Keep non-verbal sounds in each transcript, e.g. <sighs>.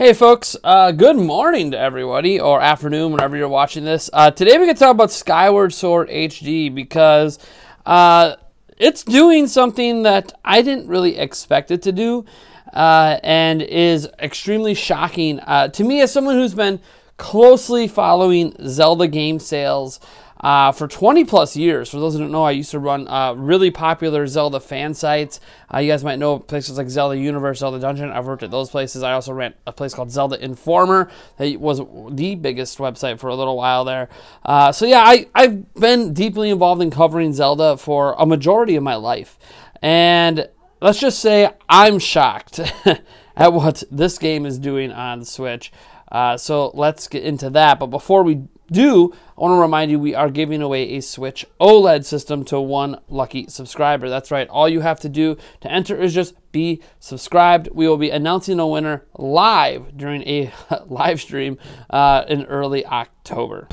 Hey folks, uh, good morning to everybody, or afternoon whenever you're watching this. Uh, today we can talk about Skyward Sword HD because uh, it's doing something that I didn't really expect it to do uh, and is extremely shocking uh, to me as someone who's been closely following Zelda game sales uh, for 20 plus years. For those who don't know, I used to run uh, really popular Zelda fan sites. Uh, you guys might know places like Zelda Universe, Zelda Dungeon. I've worked at those places. I also ran a place called Zelda Informer that was the biggest website for a little while there. Uh, so yeah, I, I've been deeply involved in covering Zelda for a majority of my life. And let's just say I'm shocked <laughs> at what this game is doing on Switch. Uh, so let's get into that. But before we do, I want to remind you we are giving away a Switch OLED system to one lucky subscriber. That's right. All you have to do to enter is just be subscribed. We will be announcing a winner live during a <laughs> live stream uh, in early October.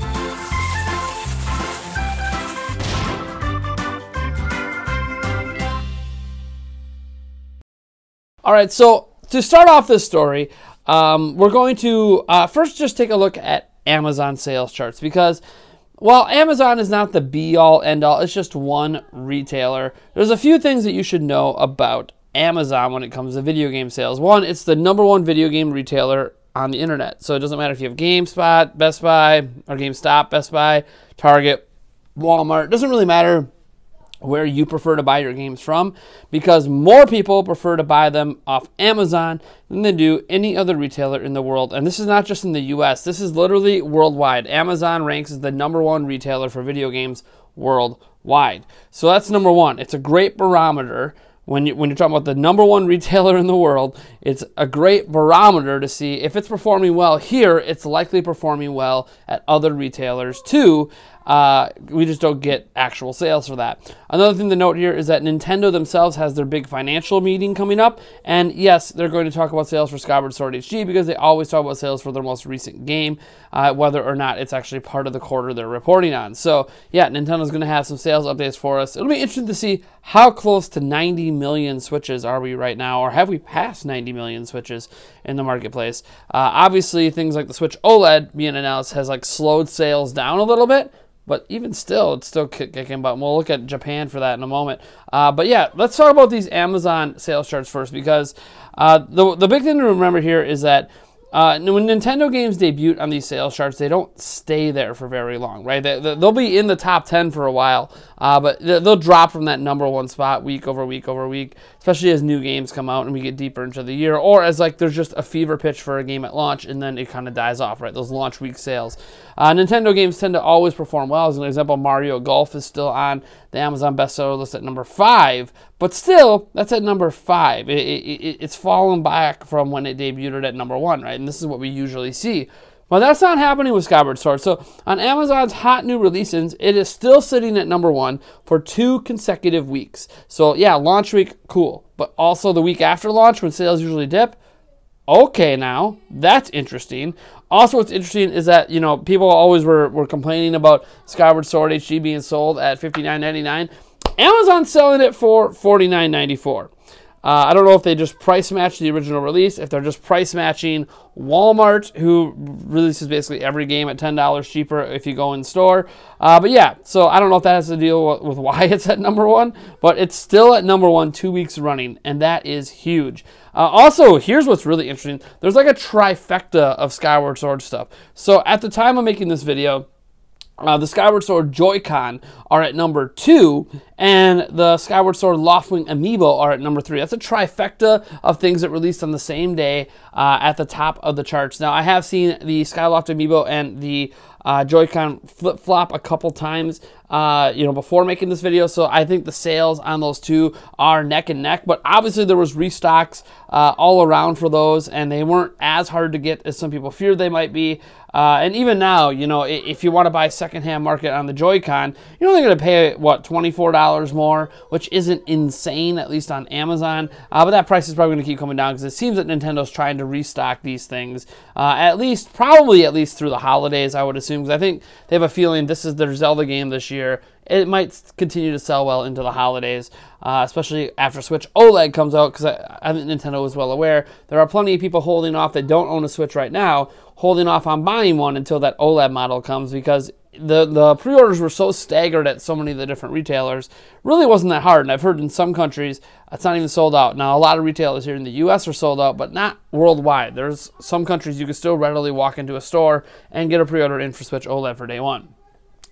All right, so to start off this story, um, we're going to uh, first just take a look at Amazon sales charts because while Amazon is not the be all end all, it's just one retailer. There's a few things that you should know about Amazon when it comes to video game sales. One, it's the number one video game retailer on the internet. So it doesn't matter if you have GameSpot, Best Buy, or GameStop, Best Buy, Target, Walmart. It doesn't really matter where you prefer to buy your games from because more people prefer to buy them off Amazon than they do any other retailer in the world. And this is not just in the US, this is literally worldwide. Amazon ranks as the number one retailer for video games worldwide. So that's number one. It's a great barometer. When, you, when you're talking about the number one retailer in the world, it's a great barometer to see if it's performing well here, it's likely performing well at other retailers too. Uh, we just don't get actual sales for that. Another thing to note here is that Nintendo themselves has their big financial meeting coming up, and yes, they're going to talk about sales for Skyward Sword HD because they always talk about sales for their most recent game, uh, whether or not it's actually part of the quarter they're reporting on. So yeah, Nintendo's going to have some sales updates for us. It'll be interesting to see how close to 90 million Switches are we right now, or have we passed 90 million Switches in the marketplace? Uh, obviously, things like the Switch OLED being announced has like slowed sales down a little bit but even still, it's still kicking butt. We'll look at Japan for that in a moment. Uh, but yeah, let's talk about these Amazon sales charts first because uh, the, the big thing to remember here is that uh, when Nintendo games debut on these sales charts, they don't stay there for very long, right? They, will be in the top 10 for a while, uh, but they'll drop from that number one spot week over week over week, especially as new games come out and we get deeper into the year, or as like there's just a fever pitch for a game at launch and then it kind of dies off, right? Those launch week sales. Uh, Nintendo games tend to always perform well. As an example, Mario Golf is still on the Amazon bestseller list at number five, but still, that's at number five. It, it, it's fallen back from when it debuted at number one, right? And this is what we usually see. Well, that's not happening with Skyward Sword. So on Amazon's hot new releases, it is still sitting at number one for two consecutive weeks. So yeah, launch week, cool. But also the week after launch, when sales usually dip, okay now that's interesting also what's interesting is that you know people always were, were complaining about skyward sword hd being sold at $59.99 amazon's selling it for $49.94 uh, I don't know if they just price match the original release, if they're just price matching Walmart, who releases basically every game at $10 cheaper if you go in store. Uh, but yeah, so I don't know if that has to deal with why it's at number one, but it's still at number one two weeks running, and that is huge. Uh, also, here's what's really interesting there's like a trifecta of Skyward Sword stuff. So at the time of making this video, uh, the Skyward Sword Joy-Con are at number two, and the Skyward Sword Loftwing Amiibo are at number three. That's a trifecta of things that released on the same day uh, at the top of the charts. Now, I have seen the Skyloft Amiibo and the uh, Joy-Con flip-flop a couple times, uh, you know, before making this video. So I think the sales on those two are neck and neck. But obviously there was restocks uh, all around for those, and they weren't as hard to get as some people feared they might be. Uh, and even now, you know, if you want to buy secondhand market on the Joy-Con, you're only going to pay what $24 more, which isn't insane, at least on Amazon. Uh, but that price is probably going to keep coming down because it seems that Nintendo's trying to restock these things, uh, at least probably at least through the holidays. I would assume assume, because I think they have a feeling this is their Zelda game this year. It might continue to sell well into the holidays, uh, especially after Switch OLED comes out, because I, I think Nintendo is well aware there are plenty of people holding off that don't own a Switch right now, holding off on buying one until that OLED model comes, because the the pre-orders were so staggered at so many of the different retailers really wasn't that hard. And i've heard in some countries it's not even sold out. Now a lot of retailers here in the us are sold out but not worldwide. There's some countries you can still readily walk into a store and get a pre-order in for switch oled for day one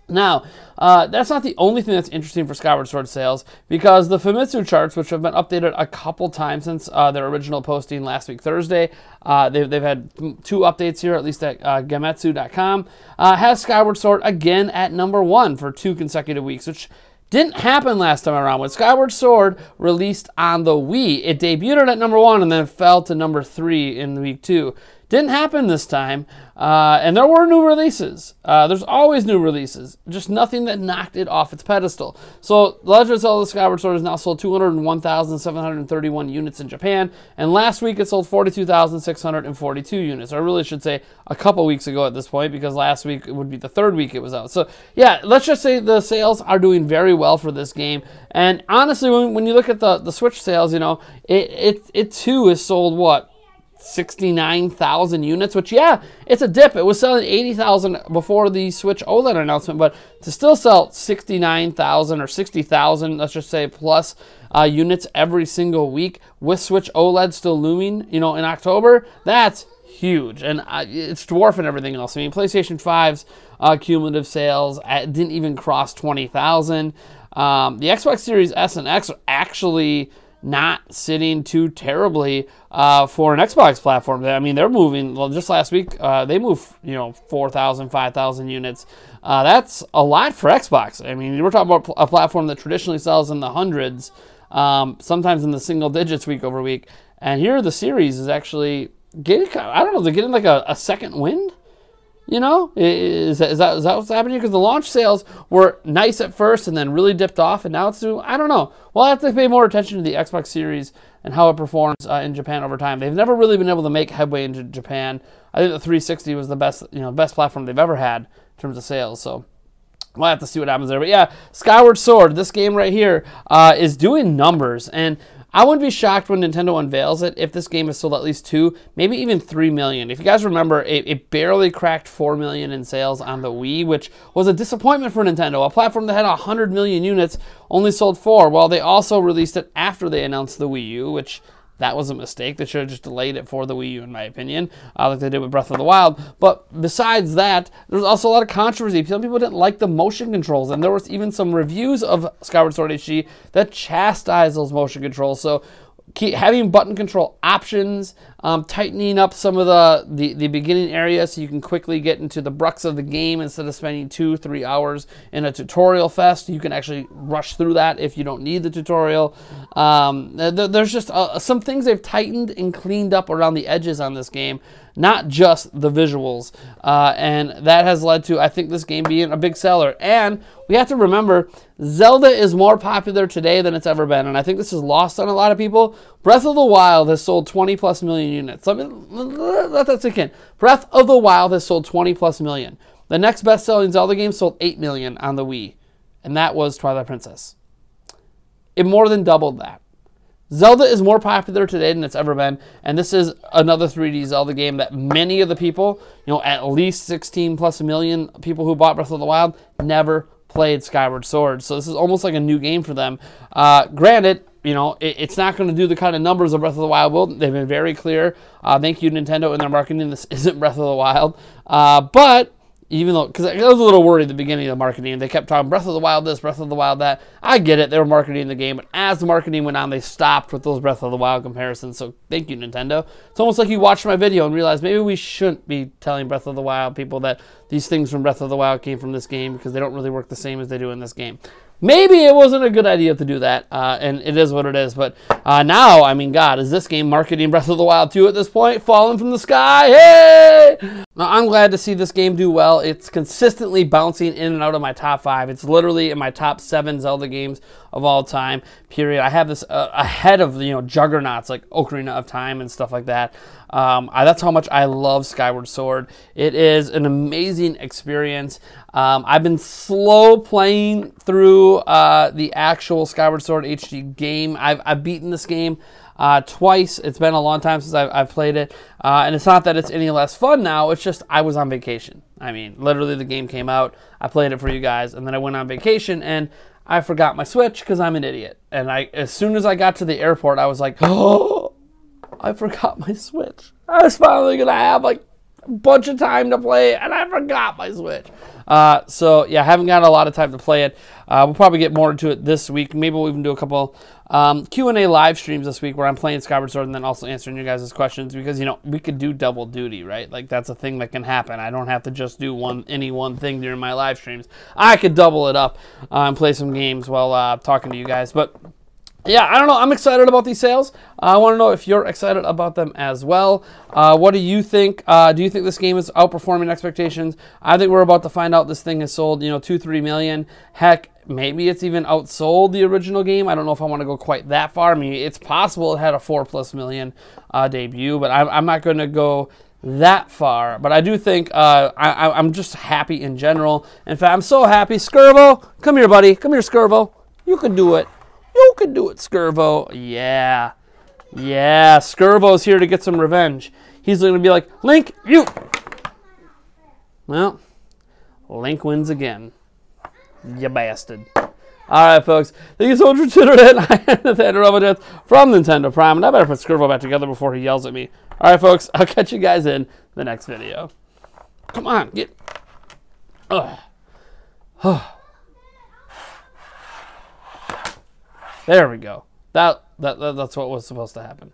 now, uh, that's not the only thing that's interesting for Skyward Sword sales, because the Famitsu charts, which have been updated a couple times since uh, their original posting last week Thursday, uh, they've, they've had two updates here, at least at uh, Gematsu.com, uh, has Skyward Sword again at number one for two consecutive weeks, which didn't happen last time around. When Skyward Sword released on the Wii, it debuted at number one and then fell to number three in the week two. Didn't happen this time, uh, and there were new releases. Uh, there's always new releases, just nothing that knocked it off its pedestal. So, Legend of Zelda Skyward Sword has now sold 201,731 units in Japan, and last week it sold 42,642 units. I really should say a couple weeks ago at this point, because last week it would be the third week it was out. So, yeah, let's just say the sales are doing very well for this game. And honestly, when, when you look at the, the Switch sales, you know, it, it, it too is sold what? 69,000 units, which, yeah, it's a dip. It was selling 80,000 before the Switch OLED announcement, but to still sell 69,000 or 60,000, let's just say, plus uh, units every single week with Switch OLED still looming, you know, in October, that's huge. And uh, it's dwarfing everything else. I mean, PlayStation 5's uh, cumulative sales uh, didn't even cross 20,000. Um, the Xbox Series S and X are actually not sitting too terribly uh, for an Xbox platform. I mean, they're moving. Well, just last week, uh, they moved you know 4,000, 5,000 units. Uh, that's a lot for Xbox. I mean, we're talking about a platform that traditionally sells in the hundreds, um, sometimes in the single digits week over week. And here, the series is actually getting. I don't know. They're getting like a, a second wind. You know, is that, is that, is that what's happening? Because the launch sales were nice at first and then really dipped off, and now it's doing, I don't know. We'll have to pay more attention to the Xbox Series and how it performs uh, in Japan over time. They've never really been able to make headway into Japan. I think the 360 was the best, you know, best platform they've ever had in terms of sales. So we'll have to see what happens there. But yeah, Skyward Sword, this game right here, uh, is doing numbers. And I wouldn't be shocked when Nintendo unveils it if this game has sold at least two, maybe even three million. If you guys remember, it, it, barely cracked four million in sales on the Wii, which was a disappointment for Nintendo. A platform that had 100 million units only sold four. Well, they also released it after they announced the Wii U, which that was a mistake. They should have just delayed it for the Wii U, in my opinion, uh, like they did with Breath of the Wild. But besides that, there's also a lot of controversy. Some people didn't like the motion controls, and there was even some reviews of Skyward Sword HD that chastised those motion controls. So having button control options, um, tightening up some of the, the, the, beginning area so you can quickly get into the brux of the game instead of spending two, three hours in a tutorial fest. You can actually rush through that if you don't need the tutorial. Um, th- there's just uh, some things they've tightened and cleaned up around the edges on this game not just the visuals. Uh, and that has led to, I think, this game being a big seller. And we have to remember, Zelda is more popular today than it's ever been. And I think this is lost on a lot of people. Breath of the Wild has sold 20 plus million units. Let me let that sink in. Breath of the Wild has sold 20 plus million. The next best selling Zelda game sold 8 million on the Wii. And that was Twilight Princess. It more than doubled that. Zelda is more popular today than it's ever been, and this is another 3D Zelda game that many of the people, you know, at least 16 plus million people who bought Breath of the Wild, never played Skyward Sword. So this is almost like a new game for them. Uh, granted, you know, it, it's not going to do the kind of numbers of Breath of the Wild will. They've been very clear. Uh, thank you, Nintendo, in their marketing. This <laughs> isn't Breath of the Wild. Uh, but even though because I was a little worried at the beginning of the marketing, they kept talking Breath of the Wild this, Breath of the Wild that. I get it, they were marketing the game, but as the marketing went on, they stopped with those Breath of the Wild comparisons. So thank you, Nintendo. It's almost like you watched my video and realized maybe we shouldn't be telling Breath of the Wild people that these things from Breath of the Wild came from this game because they don't really work the same as they do in this game. Maybe it wasn't a good idea to do that, uh, and it is what it is. But uh, now, I mean, God, is this game marketing Breath of the Wild 2 at this point? Falling from the sky? Hey! Now, I'm glad to see this game do well. It's consistently bouncing in and out of my top five. It's literally in my top seven Zelda games of all time. Period. I have this uh, ahead of you know juggernauts like Ocarina of Time and stuff like that. Um, I, that's how much I love Skyward Sword. It is an amazing experience. Um, I've been slow playing through uh, the actual Skyward Sword HD game. I've, I've beaten this game uh, twice. It's been a long time since I've, I've played it. Uh, and it's not that it's any less fun now, it's just I was on vacation. I mean, literally, the game came out, I played it for you guys, and then I went on vacation and I forgot my Switch because I'm an idiot. And I, as soon as I got to the airport, I was like, oh, <gasps> I forgot my Switch. I was finally going to have like bunch of time to play it, and I forgot my Switch. Uh, so yeah, I haven't got a lot of time to play it. Uh, we'll probably get more into it this week. Maybe we'll even do a couple um, Q and A live streams this week where I'm playing Skyward Sword and then also answering your guys' questions because you know we could do double duty, right? Like that's a thing that can happen. I don't have to just do one any one thing during my live streams. I could double it up uh, and play some games while uh, talking to you guys, but yeah, I don't know. I'm excited about these sales. I want to know if you're excited about them as well. Uh, what do you think? Uh, do you think this game is outperforming expectations? I think we're about to find out this thing has sold, you know, two, three million. Heck, maybe it's even outsold the original game. I don't know if I want to go quite that far. I mean, it's possible it had a four plus million uh, debut, but I'm, I'm not going to go that far. But I do think uh, I, am just happy in general. In fact, I'm so happy. Scervo, come here, buddy. Come here, Scervo. You can do it. You can do it, Scervo. Yeah. Yeah, Scervo's here to get some revenge. He's going to be like, Link, you. Well, Link wins again. You bastard. Alright, folks. Thank you so much for tuning in. <laughs> I am Nathaniel Robodeath from Nintendo Prime, and I better put Scervo back together before he yells at me. Alright, folks. I'll catch you guys in the next video. Come on, get. Ugh. <sighs> There we go. That, that, that that's what was supposed to happen.